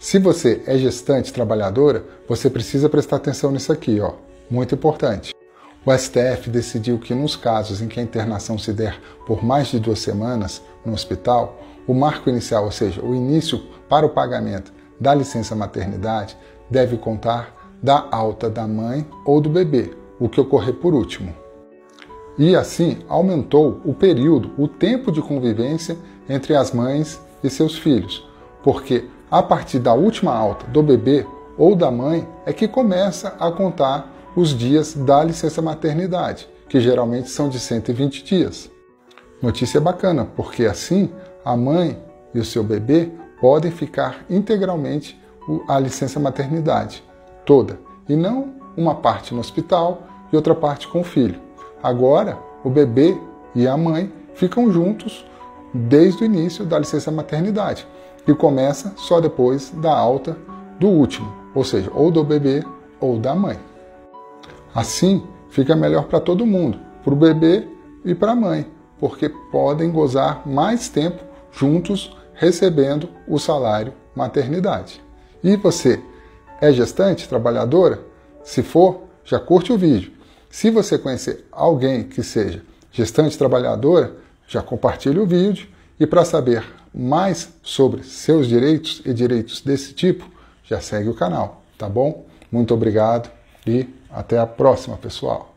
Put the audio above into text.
Se você é gestante trabalhadora, você precisa prestar atenção nisso aqui, ó. Muito importante. O STF decidiu que nos casos em que a internação se der por mais de duas semanas no hospital, o marco inicial, ou seja, o início para o pagamento da licença maternidade, deve contar da alta da mãe ou do bebê, o que ocorrer por último. E assim aumentou o período, o tempo de convivência entre as mães e seus filhos, porque a partir da última alta do bebê ou da mãe é que começa a contar os dias da licença maternidade, que geralmente são de 120 dias. Notícia bacana, porque assim a mãe e o seu bebê podem ficar integralmente a licença maternidade toda, e não uma parte no hospital e outra parte com o filho. Agora, o bebê e a mãe ficam juntos desde o início da licença maternidade que começa só depois da alta do último, ou seja, ou do bebê ou da mãe. Assim, fica melhor para todo mundo, para o bebê e para a mãe, porque podem gozar mais tempo juntos recebendo o salário maternidade. E você é gestante, trabalhadora? Se for, já curte o vídeo. Se você conhecer alguém que seja gestante, trabalhadora, já compartilhe o vídeo. E para saber mais sobre seus direitos e direitos desse tipo, já segue o canal, tá bom? Muito obrigado e até a próxima, pessoal.